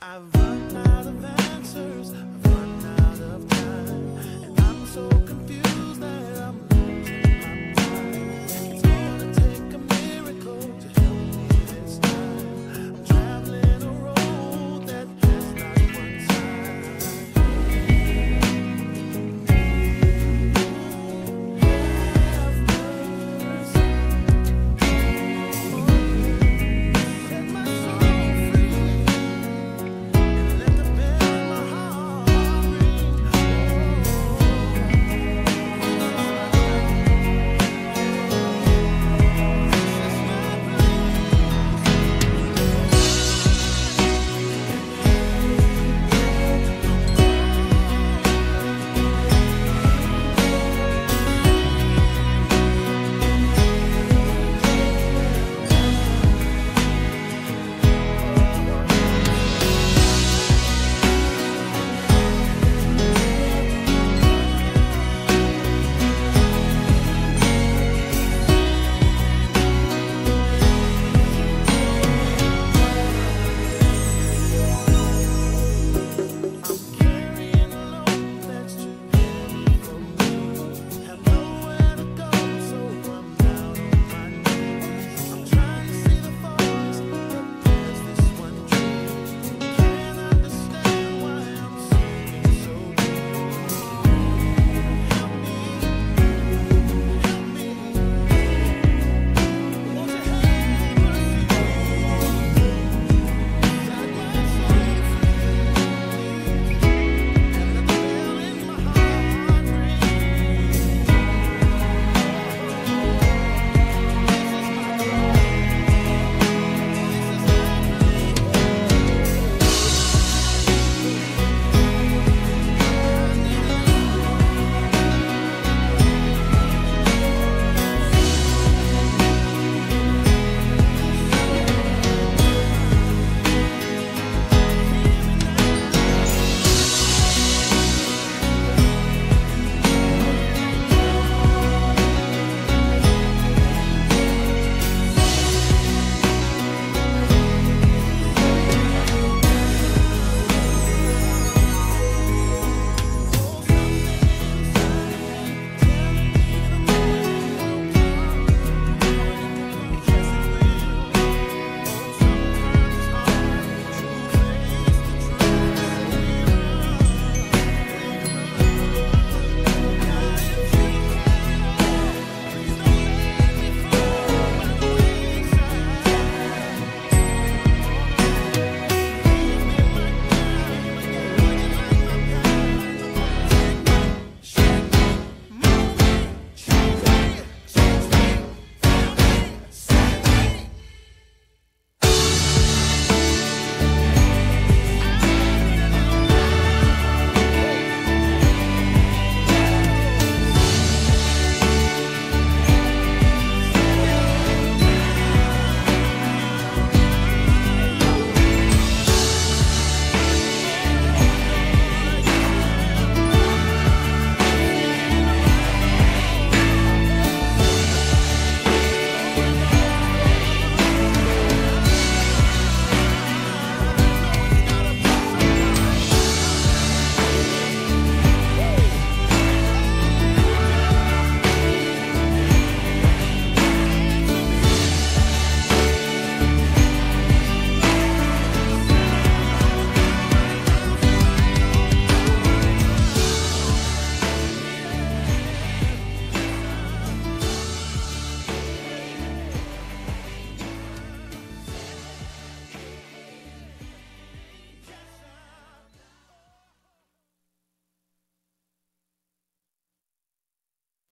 I've run out of answers,